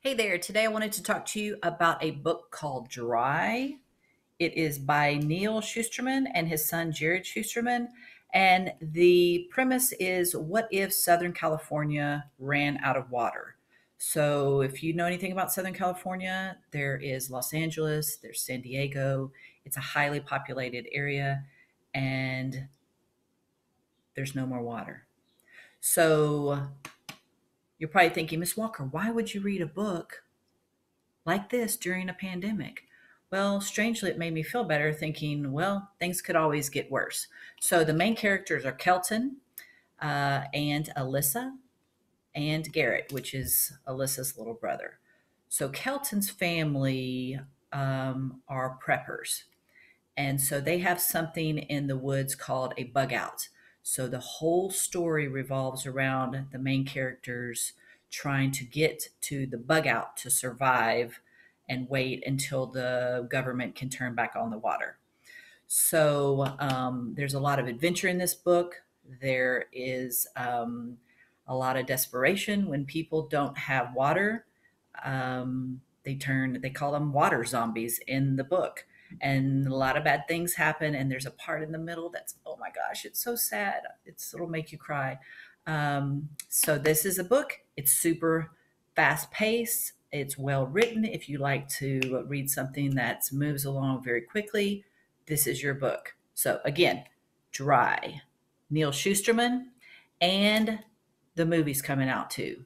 Hey there. Today I wanted to talk to you about a book called Dry. It is by Neal Shusterman and his son Jarrod Shusterman. And the premise is what if Southern California ran out of water? So, if you know anything about Southern California, there is Los Angeles, there's San Diego. It's a highly populated area, and there's no more water. So, you're probably thinking, Miss Walker, why would you read a book like this during a pandemic? Well, strangely, it made me feel better thinking, well, things could always get worse. So the main characters are Kelton uh, and Alyssa and Garrett, which is Alyssa's little brother. So Kelton's family um, are preppers. And so they have something in the woods called a bug out. So the whole story revolves around the main characters trying to get to the bug out to survive and wait until the government can turn back on the water. So um, there's a lot of adventure in this book. There is um, a lot of desperation when people don't have water. Um, they turn, they call them water zombies in the book and a lot of bad things happen and there's a part in the middle that's oh my gosh it's so sad. It's it'll make you cry. Um, so this is a book. It's super fast paced it's well written. If you like to read something that moves along very quickly this is your book. So again dry Neal Shusterman and the movie's coming out too